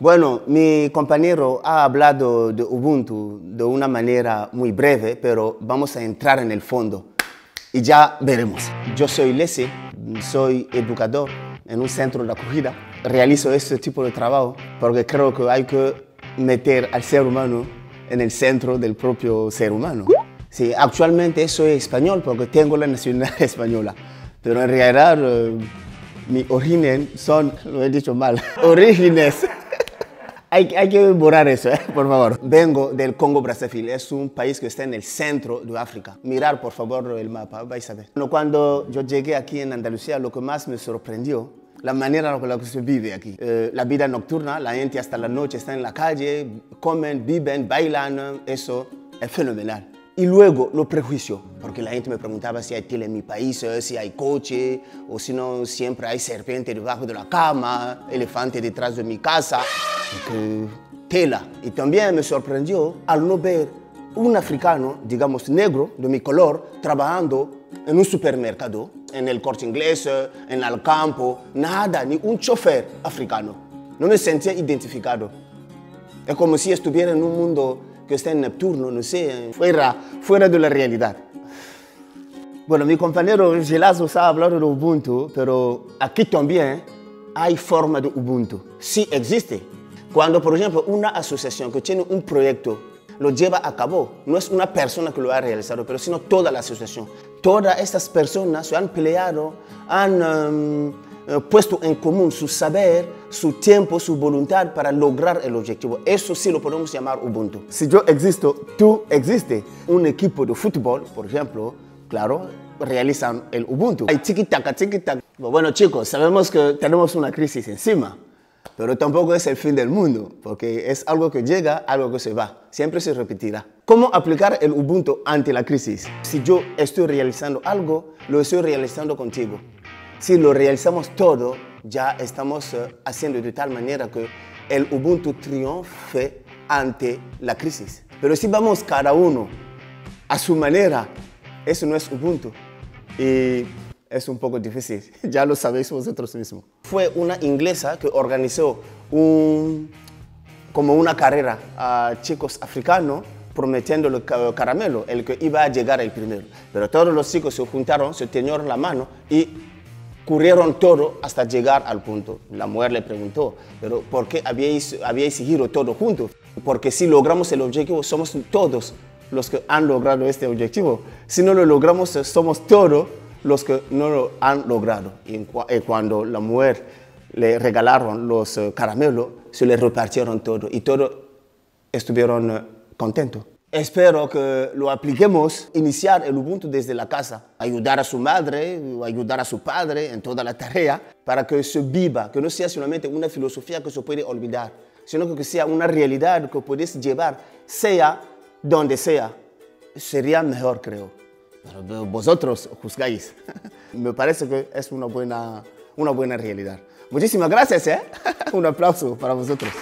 Bueno, mi compañero ha hablado de Ubuntu de una manera muy breve, pero vamos a entrar en el fondo y ya veremos. Yo soy Leslie, soy educador en un centro de acogida. Realizo este tipo de trabajo porque creo que hay que meter al ser humano en el centro del propio ser humano. Sí, actualmente soy español porque tengo la nacionalidad española, pero en realidad eh, mis orígenes son, lo he dicho mal, orígenes hay, que borrar eso, ¿eh? por favor. Vengo del Congo Brazzaville, es un país que está en el centro de África. Mirar, por favor, el mapa, vais a ver. Cuando yo llegué aquí en Andalucía, lo que más me sorprendió, la manera en la que se vive aquí. Eh, la vida nocturna, la gente hasta la noche está en la calle, comen, viven, bailan, eso es fenomenal. Y luego los prejuicios, porque la gente me preguntaba si hay tele en mi país, eh, si hay coche, o si no siempre hay serpiente debajo de la cama, elefante detrás de mi casa, tela. Y también me sorprendió al no ver un africano, digamos negro, de mi color, trabajando en un supermercado, en el corte inglés, eh, en el campo, nada, ni un chofer africano. No me sentía identificado. Es como si estuviera en un mundo que está en Neptuno, no sé, fuera, fuera de la realidad. Bueno, mi compañero Gelazo ha hablado de Ubuntu, pero aquí también hay forma de Ubuntu. Sí existe. Cuando, por ejemplo, una asociación que tiene un proyecto lo lleva a cabo, no es una persona que lo ha realizado, pero sino toda la asociación. Todas estas personas se han peleado, han... Um, puesto en común su saber, su tiempo, su voluntad para lograr el objetivo. Eso sí lo podemos llamar Ubuntu. Si yo existo, tú existes. Un equipo de fútbol, por ejemplo, claro, realizan el Ubuntu. Hay tiki-taka, tiki-taka. Bueno, chicos, sabemos que tenemos una crisis encima, pero tampoco es el fin del mundo, porque es algo que llega, algo que se va. Siempre se repetirá. ¿Cómo aplicar el Ubuntu ante la crisis? Si yo estoy realizando algo, lo estoy realizando contigo. Si lo realizamos todo, ya estamos eh, haciendo de tal manera que el Ubuntu triunfe ante la crisis. Pero si vamos cada uno a su manera, eso no es Ubuntu. Y es un poco difícil, ya lo sabéis vosotros mismos. Fue una inglesa que organizó un, como una carrera a chicos africanos prometiendo el caramelo, el que iba a llegar el primero. Pero todos los chicos se juntaron, se tenían la mano y Currieron todo hasta llegar al punto. La mujer le preguntó, pero ¿por qué habíais, habíais seguido todo juntos? Porque si logramos el objetivo, somos todos los que han logrado este objetivo. Si no lo logramos, somos todos los que no lo han logrado. Y cuando la mujer le regalaron los eh, caramelos, se le repartieron todo y todos estuvieron eh, contentos. Espero que lo apliquemos, iniciar el Ubuntu desde la casa, ayudar a su madre, ayudar a su padre en toda la tarea, para que se viva, que no sea solamente una filosofía que se puede olvidar, sino que sea una realidad que puedes llevar, sea donde sea. Sería mejor, creo. Pero vosotros juzgáis. Me parece que es una buena, una buena realidad. Muchísimas gracias, ¿eh? Un aplauso para vosotros.